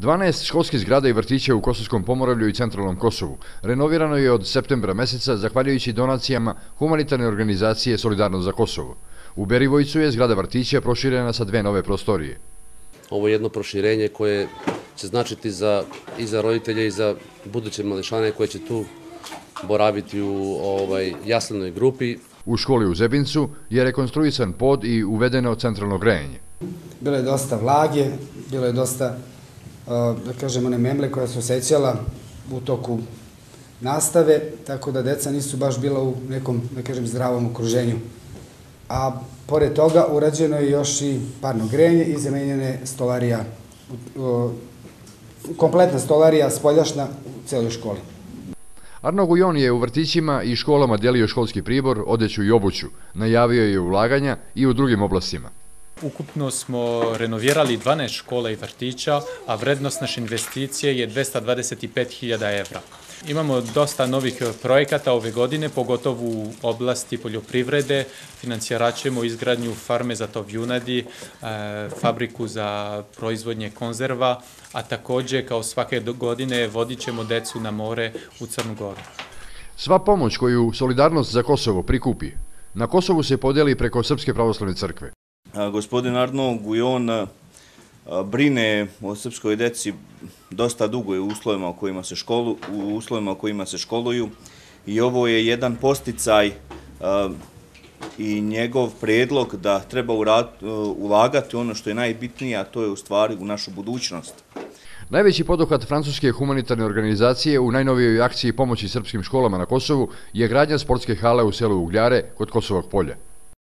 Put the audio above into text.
12 školskih zgrada i vrtića u Kosovskom pomoravlju i centralnom Kosovu renovirano je od septembra meseca zahvaljujući donacijama humanitarne organizacije Solidarnost za Kosovo. U Berivojcu je zgrada vrtića proširena sa dve nove prostorije. Ovo je jedno proširenje koje će značiti i za roditelje i za buduće mališane koje će tu boraviti u ovaj, jaslenoj grupi. U školi u Zebincu je rekonstruisan pod i uvedeno centralno grejenje. Bilo je dosta vlage, bilo je dosta Eh, da kažem, one memle koja se osjećala u toku nastave, tako da deca nisu baš bila u nekom, da kažem, zdravom okruženju. A pored toga urađeno je još i parno grenje i zamenjene stolarija, eh, kompletna stolarija spoljašna u celoj školi. Arno Gujon je u vrtićima i školama delio školski pribor, odeću i obuću. Najavio je ulaganja i u drugim oblastima. Ukupno smo renovirali 12 škola i vrtića, a vrednost naše investicije je 225.000 evra. Imamo dosta novih projekata ove godine, pogotovo u oblasti poljoprivrede. Financijera ćemo izgradnju farme za tov junadi, e, fabriku za proizvodnje konzerva, a također kao svake godine vodit ćemo decu na more u Crnu Goru. Sva pomoć koju Solidarnost za Kosovo prikupi, na Kosovu se podeli preko Srpske pravoslavne crkve gospodin Arno Gujon brine o srpskoj deci dosta dugo u uslovima u kojima se školu, u uslovima u kojima se školuju i ovo je jedan posticaj i njegov predlog da treba e, ulagati ono što je najbitnije, a to je u stvari u našu budućnost. Najveći poduhvat Francuske humanitarne organizacije u najnovijoj akciji pomoći srpskim školama na Kosovu je gradnja sportske hale u selu Ugljare kod Kosovog polja.